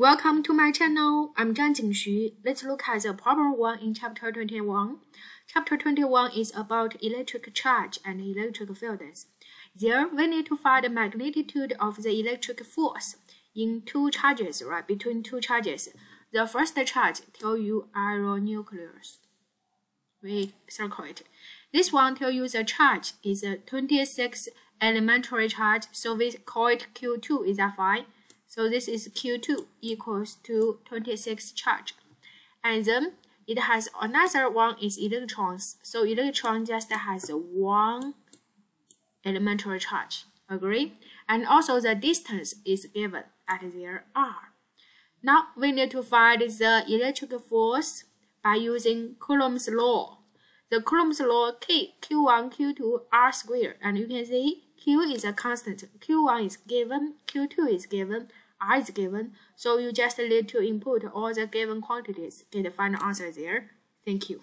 Welcome to my channel. I'm Zhangjin Xu. Let's look at the problem 1 in chapter 21. Chapter 21 is about electric charge and electric fields. There, we need to find the magnitude of the electric force in two charges, right, between two charges. The first charge tell you iron nucleus. We circle it. This one tell you the charge is a 26 elementary charge, so we call it Q2, is that fine? So this is Q2 equals to 26 charge. And then it has another one is electrons. So electron just has one elementary charge. Agree? And also the distance is given at their r. Now we need to find the electric force by using Coulomb's law. The Coulomb's law K, Q1, Q2, R squared. And you can see Q is a constant. Q1 is given, Q2 is given, R is given. So you just need to input all the given quantities, get the final answer there. Thank you.